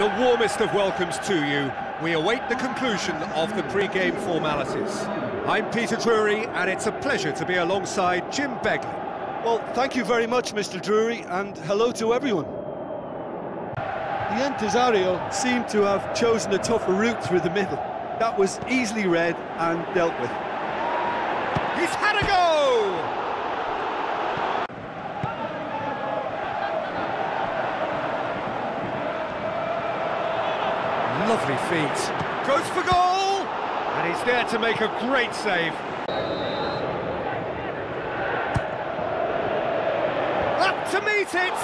The warmest of welcomes to you. We await the conclusion of the pre-game formalities. I'm Peter Drury, and it's a pleasure to be alongside Jim Beglin. Well, thank you very much, Mr. Drury, and hello to everyone. The Entasario seemed to have chosen a tougher route through the middle. That was easily read and dealt with. He's had a go! Lovely feet. Goes for goal! And he's there to make a great save. Up to meet it!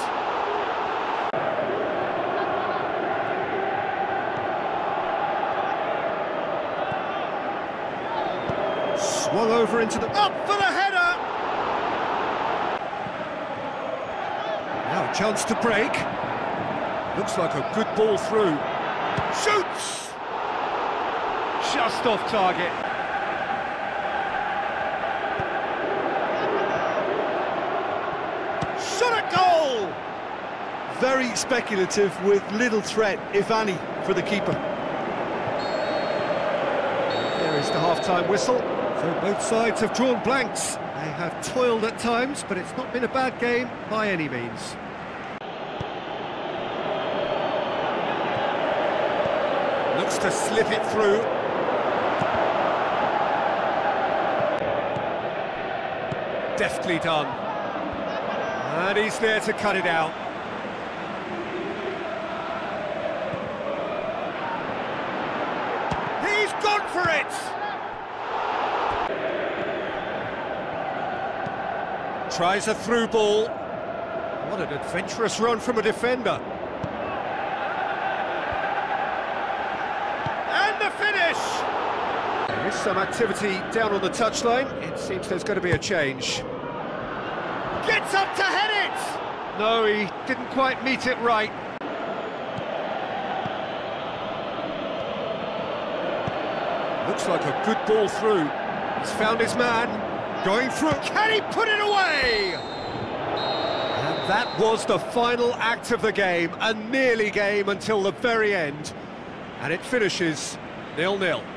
Swung over into the... Up for the header! Now a chance to break. Looks like a good ball through. Shoots! Just off target. Shot at goal! Very speculative with little threat, if any, for the keeper. There is the half-time whistle. So both sides have drawn blanks. They have toiled at times, but it's not been a bad game by any means. Looks to slip it through. Deftly done. And he's there to cut it out. He's gone for it! Tries a through ball. What an adventurous run from a defender. And the finish! There is some activity down on the touchline. It seems there's going to be a change. Gets up to head it! No, he didn't quite meet it right. Looks like a good ball through. He's found his man. Going through. Can he put it away? And that was the final act of the game. A nearly game until the very end. And it finishes nil-nil.